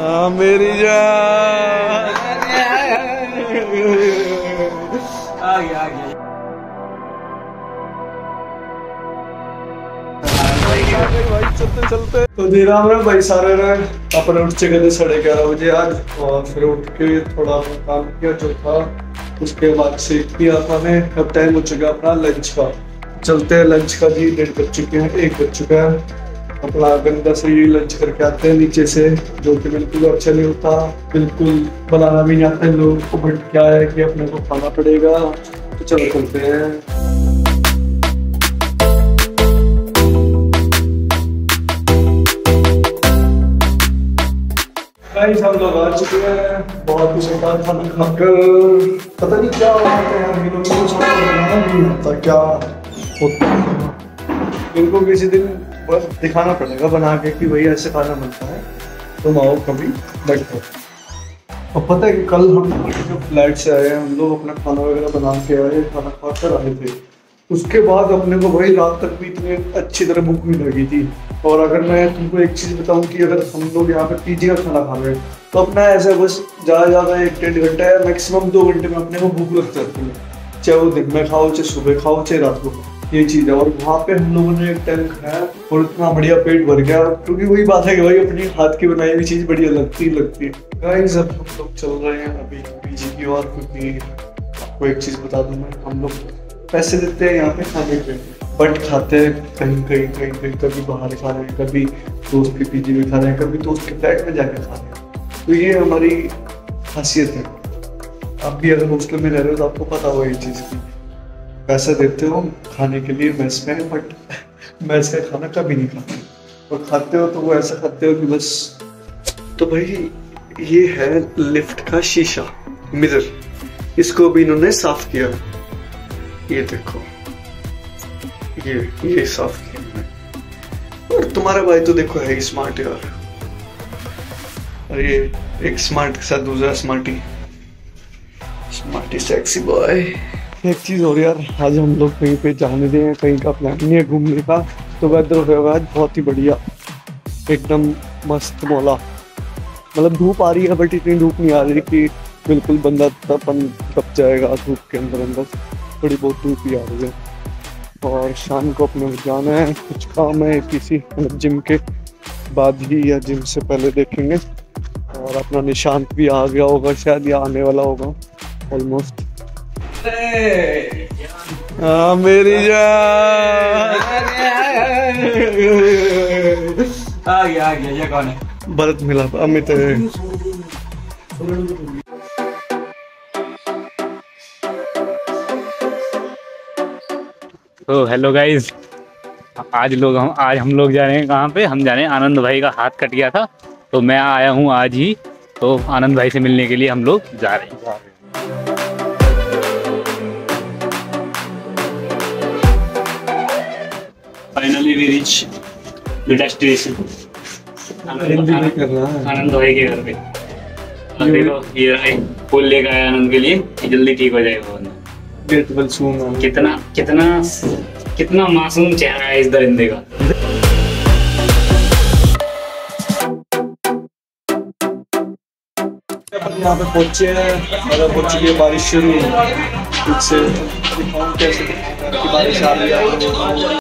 हाँ मेरी जान। आ गया आ गया चलते चलते। तो धीरा में भाई सारे ने अपने उठ चुके थे साढ़े ग्यारह बजे आज और फिर उठ के थोड़ा काम किया जो था। उसके बाद सीख दिया था ने अब टाइम हो चुका अपना लंच का। चलते हैं लंच का जी डेढ़ बज चुके हैं एक बज चुका है। अपना गंदा से ही लंच करके आते हैं नीचे से, जो कि बिल्कुल अच्छा नहीं होता। बिल्कुल बनाना भी नहीं आता इन लोगों को बट क्या है कि अपने को खाना पड़ेगा तो चलो चलते हैं। हम लोग आ चुके हैं, बहुत ही बेकार खाना खाकर। पता नहीं क्या होता है इन लोगों को नहीं आता क्या होता है इनको किसी दिन बस दिखाना पड़ेगा, बना के कि भाई ऐसे खाना बनता है। तुम आओ कभी, बैठो और पता है कि कल हम जो फ्लैट से आए हम लोग अपना खाना वगैरह बना के आए खाना खा कर आए थे। उसके बाद अपने को भाई रात तक भी इतनी अच्छी तरह भूख नहीं लगी थी। और अगर मैं तुमको एक चीज़ बताऊँ कि अगर हम लोग यहाँ पे पीजी का खाना खा रहे हैं तो अपना ऐसा बस ज़्यादा ज़्यादा एक डेढ़ घंटा या मैक्सिमम दो घंटे में अपने को भूख लग जाती है। चाहे वो दिन में खाओ, चाहे सुबह खाओ, चाहे रात को खाओ। ये चीज़ है। और वहाँ पे हम लोगों ने एक टाइम खाया और इतना बढ़िया पेट भर गया। क्योंकि वही बात है कि भाई अपनी हाथ की बनाई हुई चीज़ बढ़िया लगती ही लगती है। अब हम लोग चल रहे हैं अभी पीजी की ओर, क्योंकि आपको एक चीज़ बता दूँ मैं, हम लोग पैसे देते हैं यहाँ पे खाने पे बट खाते हैं कहीं कहीं कहीं कहीं, कभी बाहर खा रहे हैं कभी दोस्त के पीजी में खा रहे हैं कभी दोस्त के फ्लैट में जाके खा रहे हैं तो ये हमारी खासियत है। आप भी अगर हॉस्टल में रह रहे हो तो आपको पता हो ये चीज़ की। पैसा देते हो खाने के लिए मेस में बट मेस का खाना कभी नहीं खाते। और खाते हो तो वो ऐसा खाते हो कि बस। तो भाई, ये है लिफ्ट का शीशा, मिरर। इसको भी इन्होंने साफ़ किया। ये देखो। ये ये साफ़ किया और तुम्हारा भाई तो देखो है ही स्मार्ट यार। और ये एक स्मार्ट के साथ दूसरा स्मार्टी स्मार्टी सेक्सी बॉय एक चीज़ और यार, आज हम लोग कहीं पे जाने दें कहीं का प्लान नहीं है घूमने का तो वेदर होगा आज बहुत ही बढ़िया, एकदम मस्त मौला। मतलब धूप आ रही है, बट इतनी धूप नहीं आ रही कि बिल्कुल बंदा तपन तप जाएगा धूप के अंदर अंदर। थोड़ी बहुत धूप ही आ रही है। और शाम को अपने जाना है, कुछ काम है किसी जिम के, बाद ही या जिम से पहले देखेंगे। और अपना निशांत भी आ गया होगा, शायद या आने वाला होगा ऑलमोस्ट हाँ मेरी जान। आ गया आ गया ये कौन है? भरत मिला अमित है। तो हेलो गाइस आज लोग हम आज हम लोग जा रहे हैं कहाँ पे? हम जा रहे हैं आनंद भाई का हाथ कट गया था तो मैं आया हूँ आज ही तो आनंद भाई से मिलने के लिए हम लोग जा रहे हैं। Finally we reach the destination Hindi में करना है आनंद भाई के घर पे। देखो ये फूल लेकर आया आनंद के लिए जल्दी ठीक हो जाएगा वो। गेट वेल सून कितना कितना कितना मासूम चेहरा है इस दरिंदे का। यहाँ पे पहुँचे हैं। और अब हो बारिश शुरू कुछ कैसे? बारिश आ रही है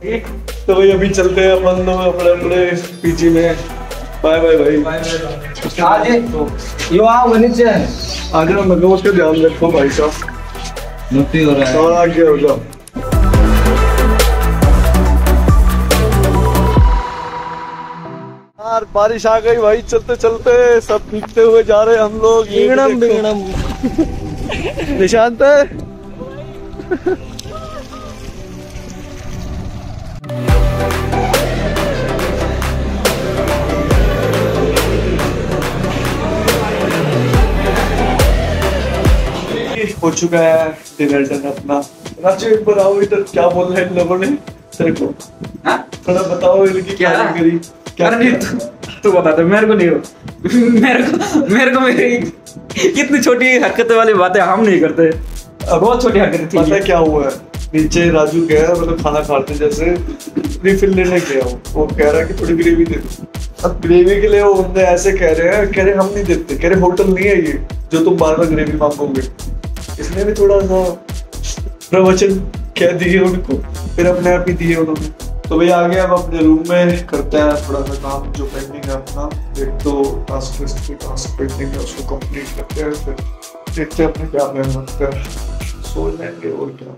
तो भाई अभी चलते हैं अपन लोग अपने अपने पीजी में। बाय बाय भाई आज यो आ वो नीचे आज ना मगर उसका ध्यान रखो भाई साहब। मुट्ठी हो रहा और आगे हो जाओ। यार बारिश आ गई भाई चलते चलते। सब भीगते हुए जा रहे हम लोग। ये भी निशांत है हो चुका है डिनर डन अपना। राजू एक बार आओ इधर क्या बोल रहे हैं इन लोगों ने? तेरे को। हाँ? थोड़ा बताओ इनकी क्या? करी क्या अरे नहीं तू तू बता दे मेरे को नहीं हो। मेरे को मेरे को मेरी कितनी छोटी हरकतें वाली बातें हम नहीं करते। बहुत छोटी हरकतें पता है क्या हुआ है? नीचे राजू गया मतलब खाना खाते जैसे रिफिल लेने गया वो वो कह रहा है कि थोड़ी ग्रेवी दे दो। अब ग्रेवी के लिए वो बंदे ऐसे कह रहे हैं कह रहे हम नहीं देते। कह रहे होटल नहीं है ये जो तुम बार बार ग्रेवी मांगोगे। इसलिए भी थोड़ा सा प्रवचन कह दिए उनको, फिर अपने आप ही दिए उन्होंने। तो भैया आगे अब अपने रूम में करते हैं थोड़ा सा काम, जो पेंडिंग है अपना। एक तो टास्क लिस्ट की टास्क पेंडिंग है, उसको कंप्लीट करते हैं, फिर देखते हैं अपने क्या मेहनत कर सो लेंगे और क्या।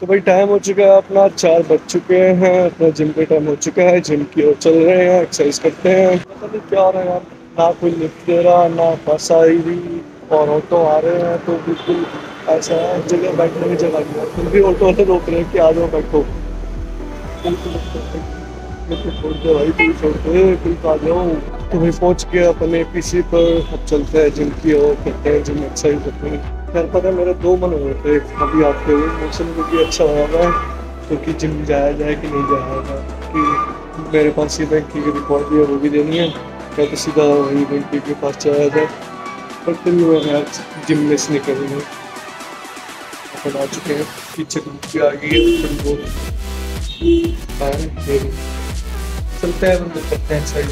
तो भाई टाइम हो चुका है अपना, चार बज चुके हैं, अपना जिम का टाइम हो चुका है जिम की ओर चल रहे हैं एक्सरसाइज करते हैं। पता नहीं क्या हो रहा है यार, ना कोई लिफ्ट दे रहा, ना बस आई रही और ऑटो आ रहे हैं तो बिल्कुल ऐसा है, जगह बैठने की जगह नहीं है। फिर भी ऑटो वाले रोक रहे हैं कि आ जाओ, बैठो। बिल्कुल बिल्कुल छोड़ दे भाई कोई छोड़ दे कोई आ जाओ। तो भाई पहुँच अपने पीसी पर, अब चलते हैं जिम की ओर, करते हैं जिम एक्सरसाइज अपनी। यार पता है, मेरे दो मन हो रहे थे, अभी आते हुए। मौसम को भी अच्छा हो रहा है, क्योंकि जिम जाया जाए कि नहीं जाया जाए, कि मेरे पास ये बैंक की रिकॉर्ड भी है, वो भी देनी है। या तो सीधा वही बैंक के पास चला जाए पर फिर भी मैं यार जिम में से निकल निकलेंगे अपन आ चुके हैं। पीछे ग्रुप भी आ गई है चलते हैं करते हैं एक्सरसाइज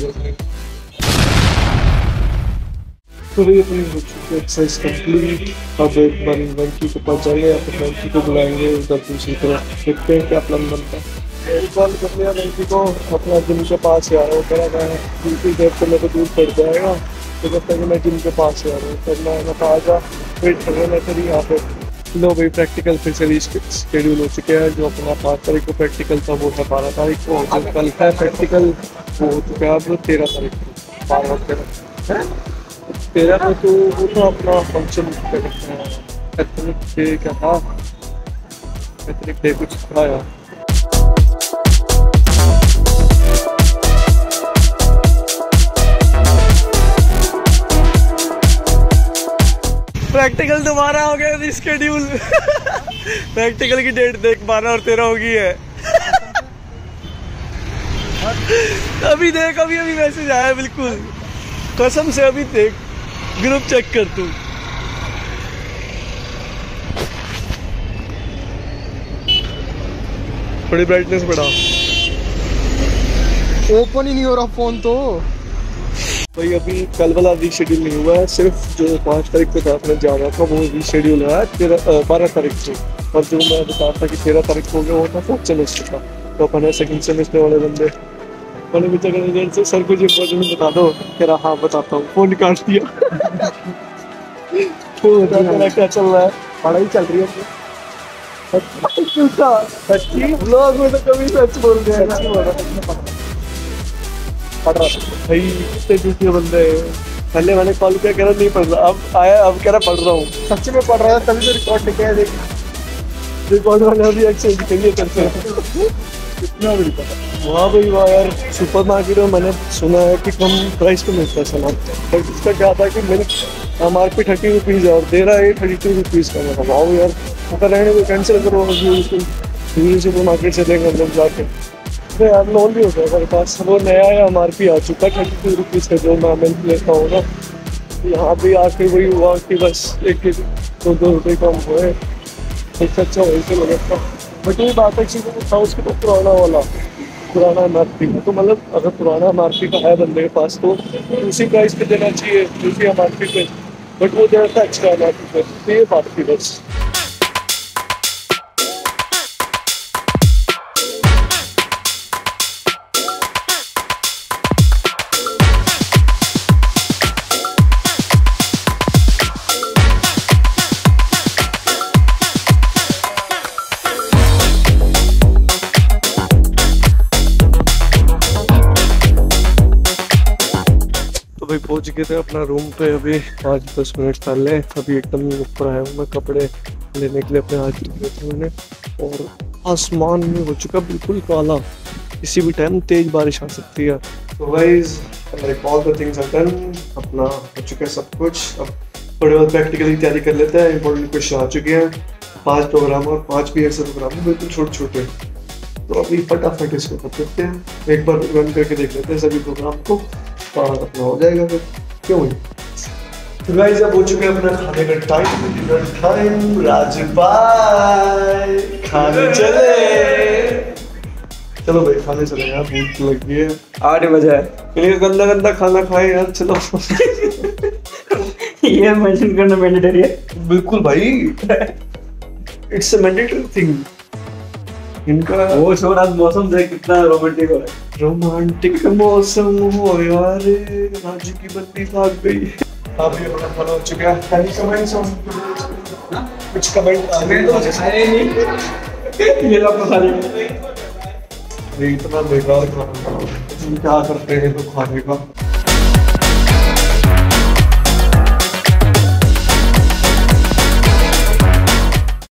तो ये अपनी हो चुकी है एक्सरसाइज अब एक बार वेंकी के पास जाएँगे या फिर वेंकी को बुलाएँगे, उधर दूसरी तरफ़। देखते हैं क्या प्लान बनता है। कॉल कर लिया वेंकी को। अपना जिम के पास ही आ रहा हूँ मेरे को दूर पड़ जाएगा। तो कहता है कि मैं जिम के पास ही आ रहा हूँ। फिर मैं मैं कहा जा वेट कर रहे हैं फिर यहाँ पे। लो भाई प्रैक्टिकल फिर से शेड्यूल हो चुके हैं जो अपना पाँच तारीख को प्रैक्टिकल था वो है बारह तारीख को। जो कल है प्रैक्टिकल वो हो चुका है अब तेरह तारीख को। बारह तेरह। तेरह में तो वो था अपना फ़ंक्शन क्या कहते हैं। एथनिक डे क्या था। एथनिक डे कुछ था यार। प्रैक्टिकल दोबारा हो गया रिस्केड्यूल प्रैक्टिकल की डेट देख बारह और तेरह हो गई है। अभी देख, अभी अभी मैसेज आया बिल्कुल। कसम से अभी देख ग्रुप चेक कर तू। थोड़ी ब्राइटनेस बढ़ा। ओपन ही नहीं हो रहा फ़ोन तो। भाई अभी कल वाला रीशेड्यूल नहीं हुआ है सिर्फ़ जो पाँच तारीख को था अपने जाना था वो रीशेड्यूल है तेरह बारह तारीख से। और जो मैं बता रहा था कि तेरह तारीख को गया वो था फोर्थ सेमेस्टर का। तो अपन है सेकंड सेमेस्टर वाले बंदे। मैंने भी जगह से सर कुछ इम्पोर्टेंट बता दो कह रहा हाँ बताता हूँ। फ़ोन काट दिया। तो तेरा क्या चल रहा है। पढ़ाई चल रही है सच्ची लोग में। तो कभी सच बोल रहे हैं। पढ़। रहा था भाई कितने झूठे बंदे पहले मैंने कॉल किया कह रहा नहीं पढ़ रहा। अब आया अब कह रहा पढ़ रहा हूँ। सच में पढ़ रहा था तभी तो रिकॉर्ड है देख। रिकॉर्ड वाले अभी एक्सचेंज करिए करते हैं। कितना बड़ी पता। वाह भाई वाह यार। सुपर मार्केट में मैंने सुना है कि कम प्राइस पे मिलता है सामान। बट इसका क्या था कि milk M R P thirty rupees है और दे रहा है थर्टी टू रुपीज़ का मैं वाह यार अगर रहने को कैंसिल करो सुपर मार्केट से लेंगे हम लोग जाके। अरे यार लोन भी हो गया मेरे पास। वो नया एम आर पी आ चुका है थर्टी टू रुपीज़ का जो मैं मिल्क लेता हूँ ना। यहाँ भी आके वही हुआ कि बस एक एक दो दो रुपये कम हुए। इससे अच्छा वही से लगा था। बट ये बात है कि वो था, उसके तो पुराना वाला। पुराना एम आर पी है। तो मतलब अगर पुराना एम आर पी का है बंदे के पास तो उसी प्राइस पे देना चाहिए उसी एम आर पी पे। बट वो देना था एक्स्ट्रा एम आर पी पे। तो ये बात थी बस। गए थे अपना रूम पे अभी। पाँच दस मिनट पहले अभी एकदम ऊपर आया हूँ मैं कपड़े लेने के लिए अपने हाथ लिए थे मैंने और आसमान में हो चुका बिल्कुल काला। किसी भी टाइम तेज बारिश आ सकती है। तो like all the things are done अपना हो चुका है सब कुछ। अब थोड़ी बहुत प्रैक्टिकल तैयारी कर लेते हैं। इंपॉर्टेंट क्वेश्चन आ चुके हैं। पाँच प्रोग्राम और पाँच ऐसे प्रोग्राम है, बिल्कुल छोटे छोटे तो अभी फटाफट इसको कर देते हैं। एक बार रन करके देख लेते हैं सभी प्रोग्राम को। और अपना हो जाएगा फिर। क्यों तो गाइस अब हो चुके हैं अपना खाने का टाइम डिनर टाइम राजबाई खाने चले। चलो भाई खाने चले यार भूख लगी है। आठ बजे है। इनका गंदा गंदा खाना खाए यार चलो। ये मेंशन करना मैंडेटरी है। बिल्कुल भाई। इट्स अ मैंडेटरी थिंग इनका वो शोर आज मौसम देख कितना रोमांटिक हो रहा है। रोमांटिक मौसम हो यार राजू की बत्ती भाग गई। अब ये बड़ा फल हो चुका है। कमेंट्स ऑन कुछ कमेंट आ गए तो खाया नहीं। ये लोग खा लिया इतना बेकार क्या करते हैं तो खाने का?